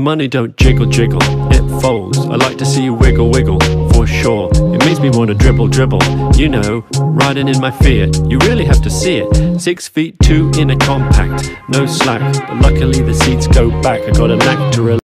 Money don't jiggle jiggle, it folds. I like to see you wiggle wiggle, for sure. It makes me wanna dribble dribble. You know, riding in my Fiat, you really have to see it. Six feet two in a compact, no slack. But luckily the seats go back. I got a knack to relax.